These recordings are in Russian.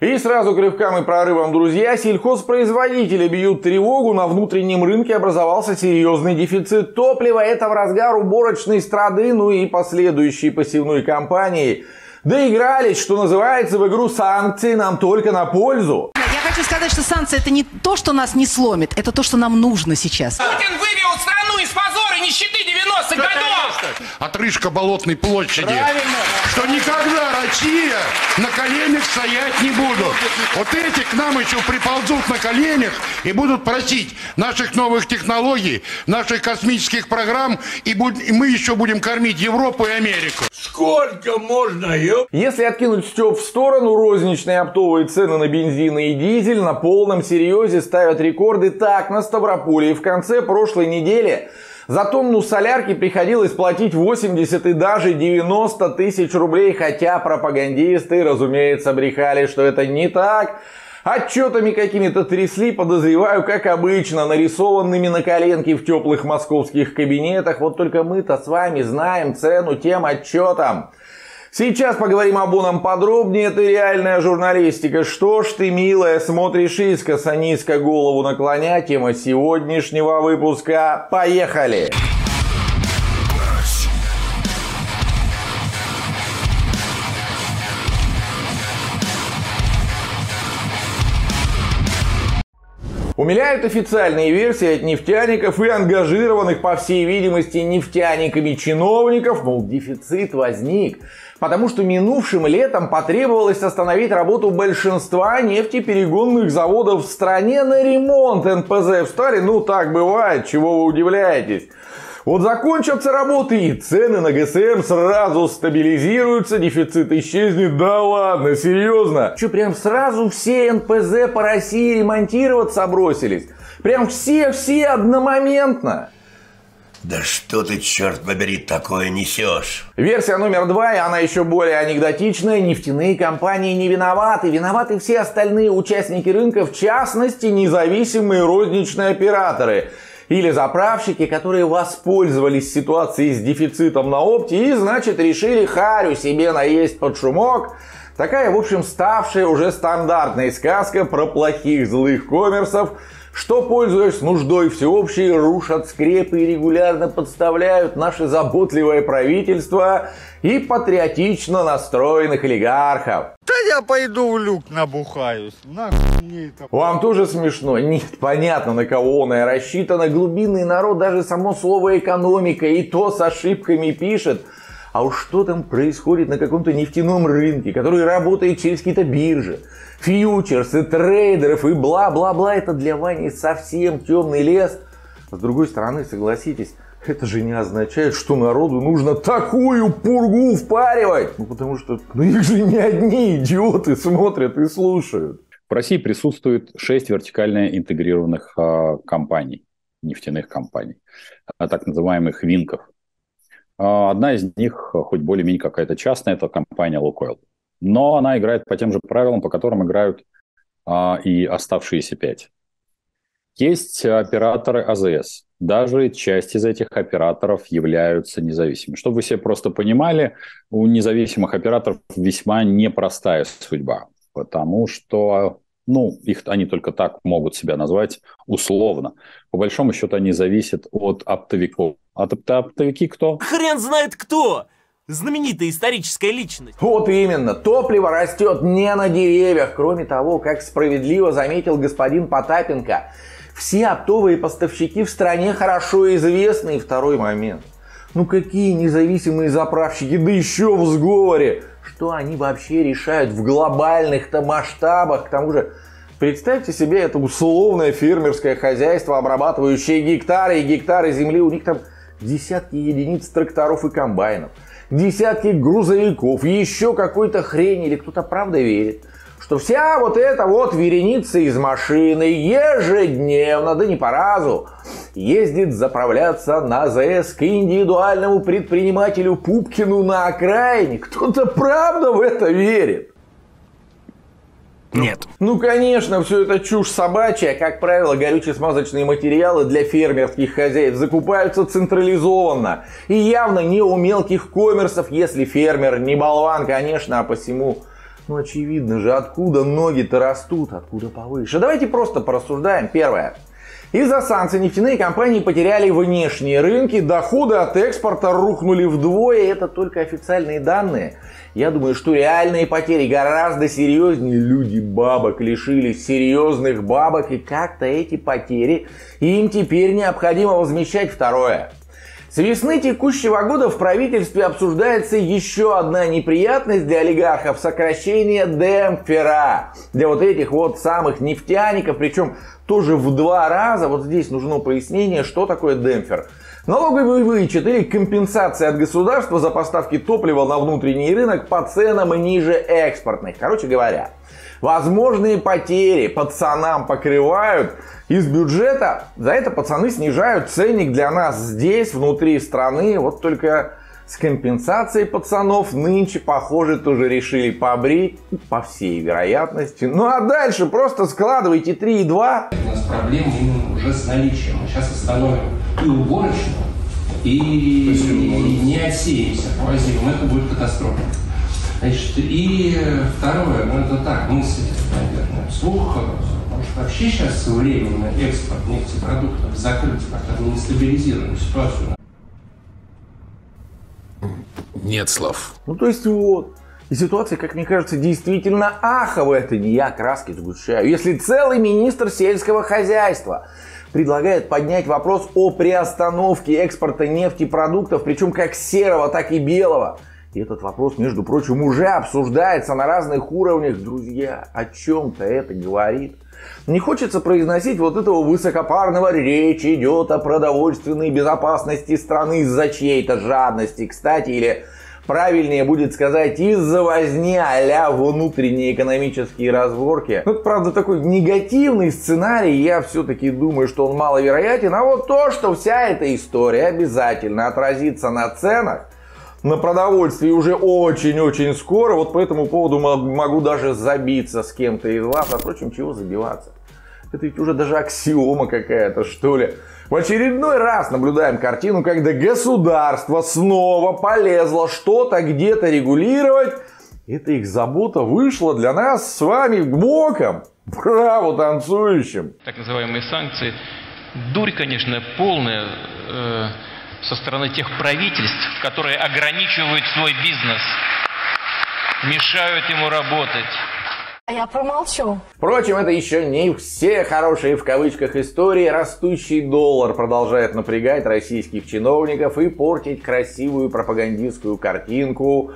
И сразу к рывкам и прорывам, друзья, сельхозпроизводители бьют тревогу, на внутреннем рынке образовался серьезный дефицит топлива. Это в разгар уборочной страды, ну и последующей посевной кампании. Доигрались, что называется, в игру санкции нам только на пользу. Я хочу сказать, что санкции это не то, что нас не сломит, это то, что нам нужно сейчас. Путин вывел страну позора нищеты 90-х годов! Отрыжка Болотной площади. Что никогда Россия на коленях стоять не будут. Вот эти к нам еще приползут на коленях и будут просить наших новых технологий, наших космических программ, и, буд- и мы еще будем кормить Европу и Америку. Сколько можно, ёп? Если откинуть Степ в сторону, розничные оптовые цены на бензин и дизель на полном серьезе ставят рекорды так на Ставрополе. И в конце прошлой недели за тонну солярки приходилось платить 80 и даже 90 тысяч рублей, хотя пропагандисты, разумеется, брехали, что это не так. Отчетами какими-то трясли, подозреваю, как обычно, нарисованными на коленке в теплых московских кабинетах. Вот только мы-то с вами знаем цену тем отчетам. Сейчас поговорим об оном подробнее. Это реальная журналистика. Что ж ты, милая, смотришь искоса, низко голову наклоня. Тема сегодняшнего выпуска. Поехали! Умиляют официальные версии от нефтяников и ангажированных, по всей видимости, нефтяниками чиновников, мол, дефицит возник, потому что минувшим летом потребовалось остановить работу большинства нефтеперегонных заводов в стране на ремонт НПЗ встали. Ну, так бывает, чего вы удивляетесь. Вот закончатся работы и цены на ГСМ сразу стабилизируются, дефицит исчезнет. Да ладно, серьезно? Че, прям сразу все НПЗ по России ремонтироваться бросились? Прям все-все одномоментно? Да что ты, черт побери, такое несешь? Версия номер два, и она еще более анекдотичная. Нефтяные компании не виноваты. Виноваты все остальные участники рынка, в частности, независимые розничные операторы. Или заправщики, которые воспользовались ситуацией с дефицитом на опте и, значит, решили харю себе наесть под шумок. Такая, в общем, ставшая уже стандартной сказка про плохих злых коммерсов, что, пользуясь нуждой всеобщей, рушат скрепы и регулярно подставляют наше заботливое правительство и патриотично настроенных олигархов. Да я пойду в люк набухаюсь. Нахуй мне это. Вам тоже смешно? Нет, понятно, на кого оно и рассчитано. Глубинный народ даже само слово экономика и то с ошибками пишет. А уж что там происходит на каком-то нефтяном рынке, который работает через какие-то биржи, фьючерсы, трейдеров и бла-бла-бла, это для Вани совсем темный лес. С другой стороны, согласитесь, это же не означает, что народу нужно такую пургу впаривать. Ну, потому что ну, их же не одни идиоты смотрят и слушают. В России присутствует 6 вертикально интегрированных а, компаний, нефтяных компаний, а, так называемых винков. А, Одна из них, а, хоть более-менее какая-то частная, это компания Лукойл. Но она играет по тем же правилам, по которым играют а, и оставшиеся пять. Есть операторы АЗС. Даже часть из этих операторов являются независимыми. Чтобы вы себе просто понимали, у независимых операторов весьма непростая судьба, потому что ну, их они только так могут себя назвать условно. По большому счету они зависят от оптовиков. А оп- оптовики кто? Хрен знает кто! Знаменитая историческая личность. Вот именно, топливо растет не на деревьях. Кроме того, как справедливо заметил господин Потапенко, все оптовые поставщики в стране хорошо известны. И второй момент. Ну какие независимые заправщики, да еще в сговоре. Что они вообще решают в глобальных-то масштабах? К тому же, представьте себе это условное фермерское хозяйство, обрабатывающее гектары и гектары земли. У них там десятки единиц тракторов и комбайнов, десятки грузовиков, еще какой-то хрень. Или кто-то правда верит, что вся вот эта вот вереница из машины ежедневно, да не по разу, ездит заправляться на АЗС к индивидуальному предпринимателю Пупкину на окраине. Кто-то правда в это верит. Нет. Ну, конечно, все это чушь собачья. Как правило, горюче-смазочные материалы для фермерских хозяев закупаются централизованно. И явно не у мелких коммерсов, если фермер не болван, конечно, а посему Ну, очевидно же, откуда ноги-то растут, откуда повыше. Давайте просто порассуждаем. Первое. Из-за санкций нефтяные компании потеряли внешние рынки, доходы от экспорта рухнули вдвое, это только официальные данные. Я думаю, что реальные потери гораздо серьезнее. Люди бабок лишились серьезных бабок, и как-то эти потери им теперь необходимо возмещать. Второе. С весны текущего года в правительстве обсуждается еще одна неприятность для олигархов – сокращение демпфера. Для вот этих вот самых нефтяников, причем тоже в два раза. Вот здесь нужно пояснение, что такое демпфер. Налоговый вычет или компенсация от государства за поставки топлива на внутренний рынок по ценам ниже экспортных. Короче говоря, возможные потери пацанам покрывают из бюджета. За это пацаны снижают ценник для нас здесь, внутри страны. Вот только с компенсацией пацанов нынче, похоже, тоже решили побрить, по всей вероятности. Ну а дальше просто складывайте 3 и 2. У нас проблемы именно уже с наличием. Мы сейчас остановим и уборочную, и, и не отсеемся по. Это будет катастрофа. Значит, и второе, ну это так, мысль, наверное, вслух, может вообще сейчас временно экспорт нефтепродуктов закрыть, пока мы не стабилизируем ситуацию нет слов. Ну, то есть вот. И ситуация, как мне кажется, действительно аховая. Это не я краски сгущаю. Если целый министр сельского хозяйства предлагает поднять вопрос о приостановке экспорта нефтепродуктов, причем как серого, так и белого, и этот вопрос, между прочим, уже обсуждается на разных уровнях. Друзья, о чем-то это говорит. Не хочется произносить вот этого высокопарного речь идет о продовольственной безопасности страны из-за чьей-то жадности, кстати, или правильнее будет сказать из-за возни а внутренние экономические разборки. Ну, это, правда, такой негативный сценарий, я все-таки думаю, что он маловероятен, а вот то, что вся эта история обязательно отразится на ценах, на продовольствии уже очень-очень скоро. Вот по этому поводу могу даже забиться с кем-то из вас. А впрочем, чего забиваться? Это ведь уже даже аксиома какая-то, что ли. В очередной раз наблюдаем картину, когда государство снова полезло что-то где-то регулировать. Это их забота вышла для нас с вами боком. Браво танцующим. Так называемые санкции. Дурь, конечно, полная э, со стороны тех правительств, которые ограничивают свой бизнес, мешают ему работать. А я промолчу. Впрочем, это еще не все хорошие в кавычках истории. Растущий доллар продолжает напрягать российских чиновников и портить красивую пропагандистскую картинку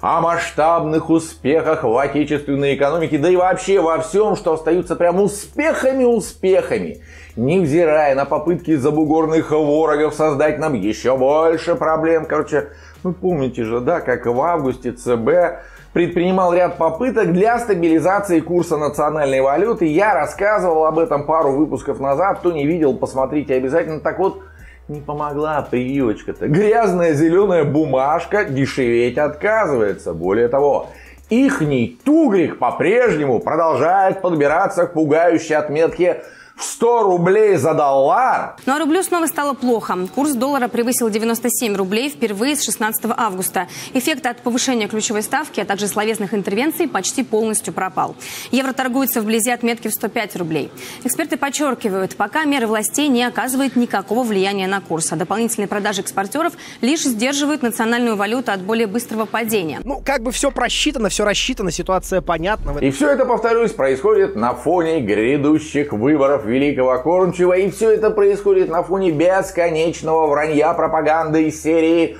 о масштабных успехах в отечественной экономике, да и вообще во всем, что остаются прям успехами-успехами, невзирая на попытки забугорных ворогов создать нам еще больше проблем. Короче, вы помните же, да, как в августе ЦБ предпринимал ряд попыток для стабилизации курса национальной валюты. Я рассказывал об этом пару выпусков назад. Кто не видел, посмотрите обязательно. Так вот, не помогла прививочка-то. Грязная зеленая бумажка дешеветь отказывается. Более того, ихний тугрик по-прежнему продолжает подбираться к пугающей отметке 100 рублей за доллар. Ну а рублю снова стало плохо. Курс доллара превысил 97 рублей впервые с 16 августа. Эффект от повышения ключевой ставки, а также словесных интервенций почти полностью пропал. Евро торгуется вблизи отметки в 105 рублей. Эксперты подчеркивают, пока меры властей не оказывают никакого влияния на курс, а дополнительные продажи экспортеров лишь сдерживают национальную валюту от более быстрого падения. Ну, как бы все просчитано, все рассчитано, ситуация понятна. И все это, повторюсь, происходит на фоне грядущих выборов великого кормчего, и все это происходит на фоне бесконечного вранья пропаганды из серии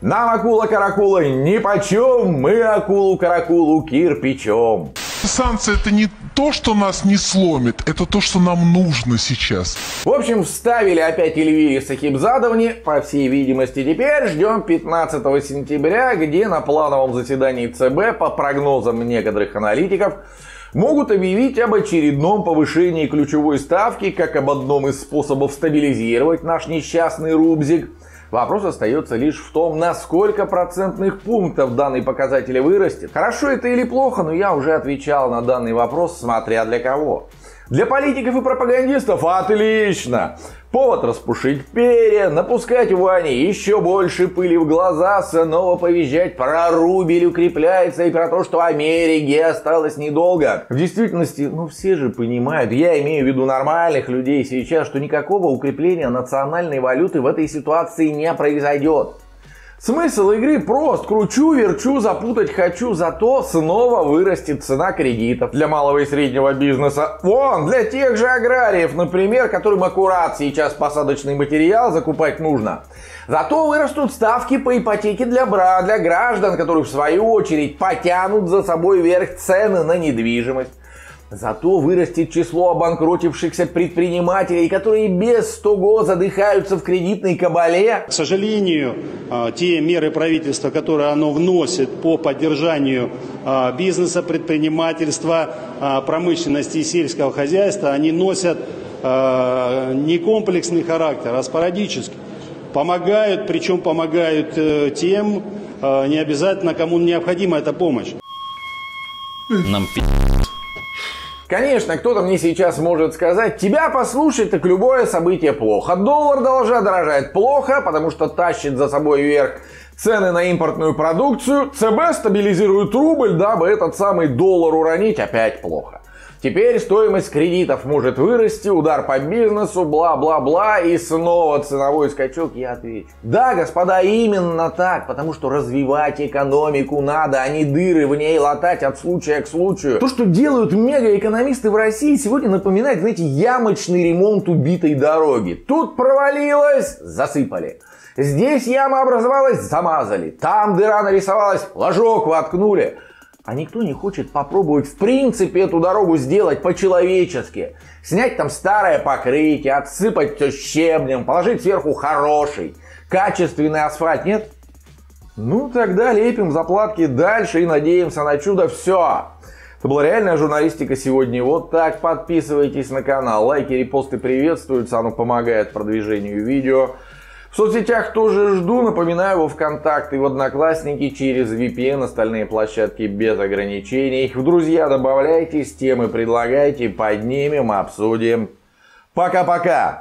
«Нам акула-каракула ни почем, мы акулу-каракулу кирпичом». Санкции это не то, что нас не сломит, это то, что нам нужно сейчас. В общем, вставили опять Эльвире Сахибзадовне. По всей видимости, теперь ждем 15 сентября, где на плановом заседании ЦБ, по прогнозам некоторых аналитиков, могут объявить об очередном повышении ключевой ставки, как об одном из способов стабилизировать наш несчастный рубзик. Вопрос остается лишь в том, на сколько процентных пунктов данный показатель вырастет. Хорошо это или плохо, но я уже отвечал на данный вопрос, смотря для кого. Для политиков и пропагандистов отлично. Повод распушить перья, напускать Ване еще больше пыли в глаза, снова повизжать про рубль укрепляется и про то, что Америке осталось недолго. В действительности, ну все же понимают, я имею в виду нормальных людей сейчас, что никакого укрепления национальной валюты в этой ситуации не произойдет. Смысл игры прост. Кручу, верчу, запутать хочу, зато снова вырастет цена кредитов для малого и среднего бизнеса. Вон, для тех же аграриев, например, которым аккурат сейчас посадочный материал закупать нужно. Зато вырастут ставки по ипотеке для бра, для граждан, которые в свою очередь потянут за собой вверх цены на недвижимость. Зато вырастет число обанкротившихся предпринимателей, которые без того задыхаются в кредитной кабале. К сожалению, а, те меры правительства, которые оно вносит по поддержанию а, бизнеса, предпринимательства, а, промышленности и сельского хозяйства, они носят не комплексный характер, а спорадический. Помогают, причем помогают э, тем, не обязательно кому необходима эта помощь. Нам пи***. Конечно, кто-то мне сейчас может сказать, тебя послушать, так любое событие плохо. Доллар должа дорожает плохо, потому что тащит за собой вверх цены на импортную продукцию. ЦБ стабилизирует рубль, дабы этот самый доллар уронить опять плохо. Теперь стоимость кредитов может вырасти, удар по бизнесу, бла-бла-бла, и снова ценовой скачок, я отвечу. Да, господа, именно так, потому что развивать экономику надо, а не дыры в ней латать от случая к случаю. То, что делают мегаэкономисты в России, сегодня напоминает, знаете, ямочный ремонт убитой дороги. Тут провалилось, засыпали. Здесь яма образовалась, замазали. Там дыра нарисовалась, флажок воткнули. А никто не хочет попробовать в принципе эту дорогу сделать по-человечески. Снять там старое покрытие, отсыпать все щебнем, положить сверху хороший, качественный асфальт. Нет? Ну тогда лепим заплатки дальше и надеемся на чудо. Все. Это была реальная журналистика сегодня. Вот так. Подписывайтесь на канал. Лайки, репосты приветствуются. Оно помогает продвижению видео. В соцсетях тоже жду, напоминаю, во ВКонтакте в Одноклассники через VPN, остальные площадки без ограничений. В друзья добавляйтесь, темы предлагайте, поднимем, обсудим. Пока-пока!